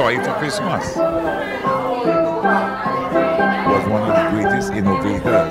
toy for Christmas. Was one of the greatest innovators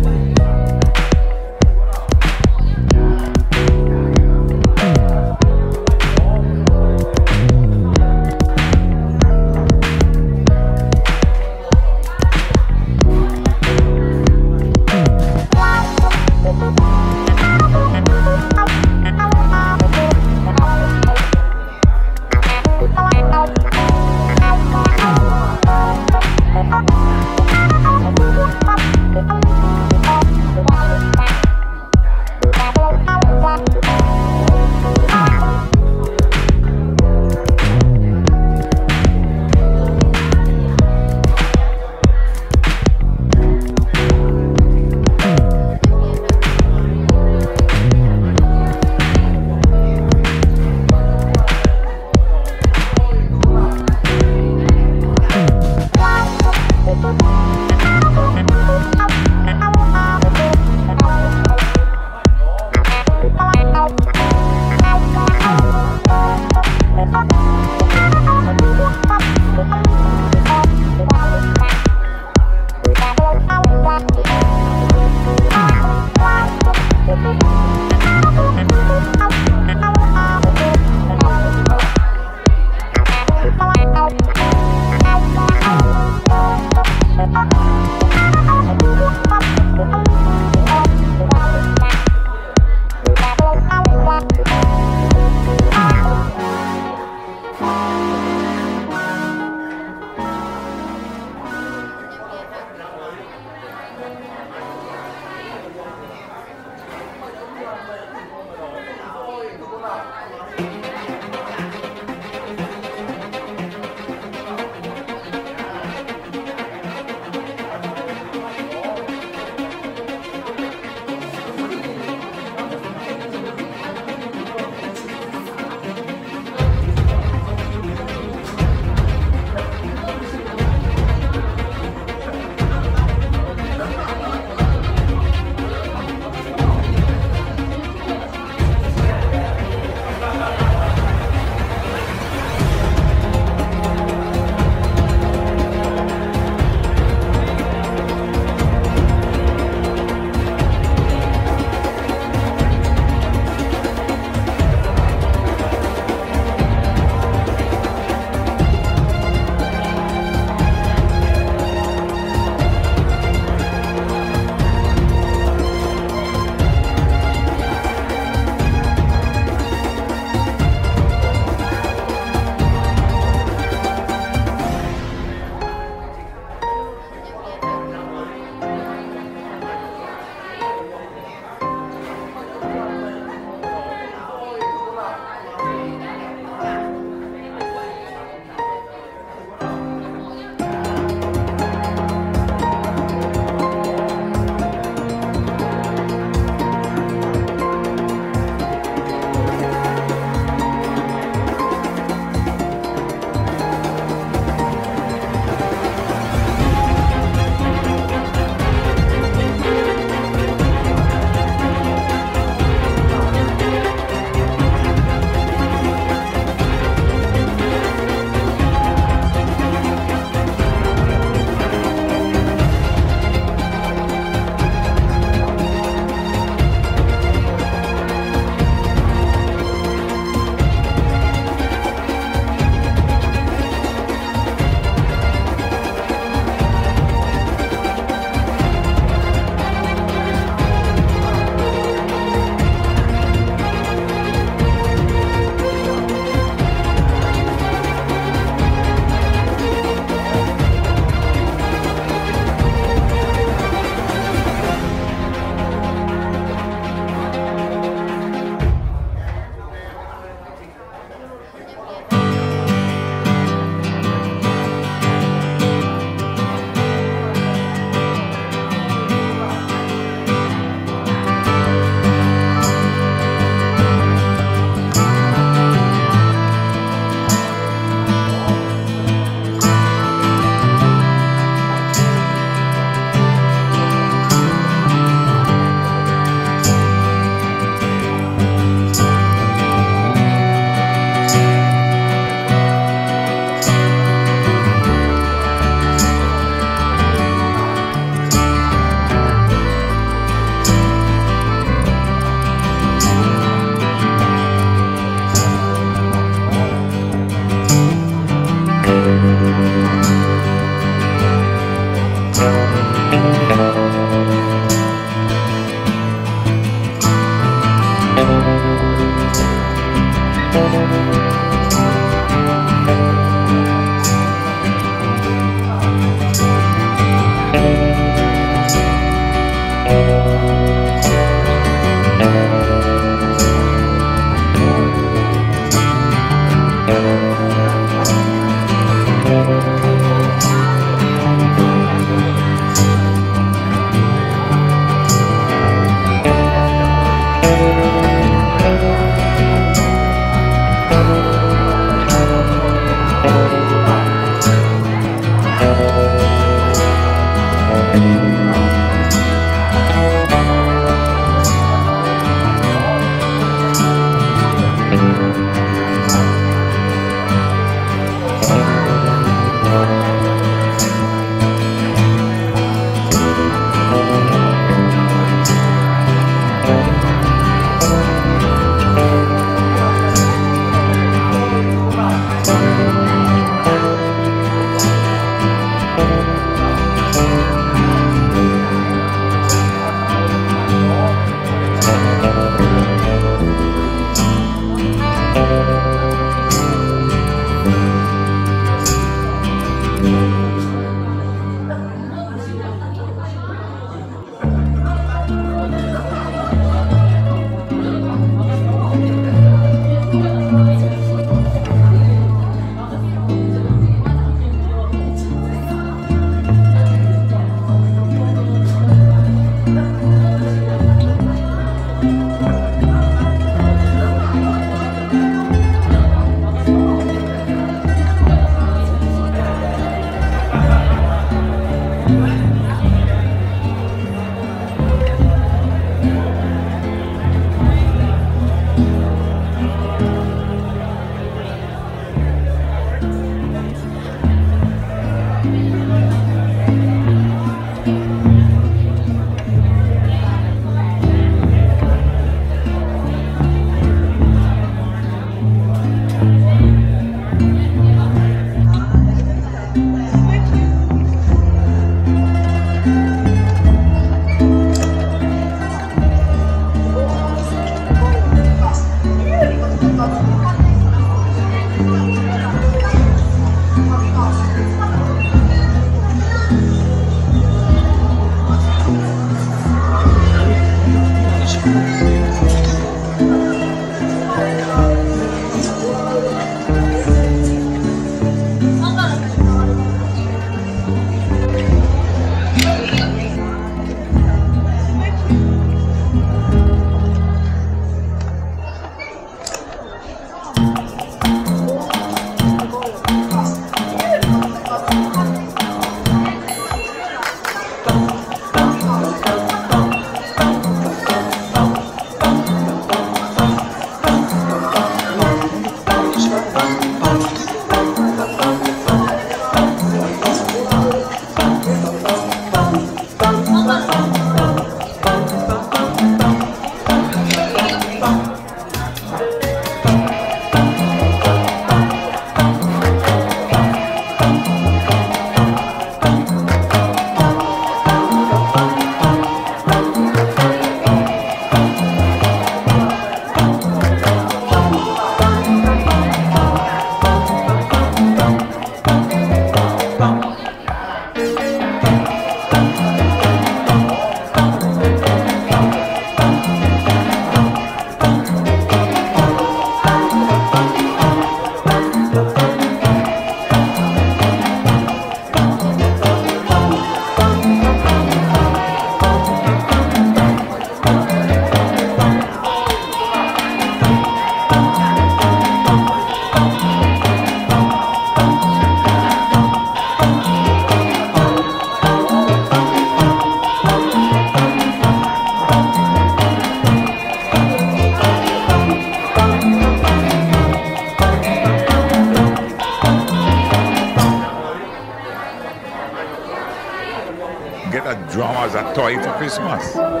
Christmas.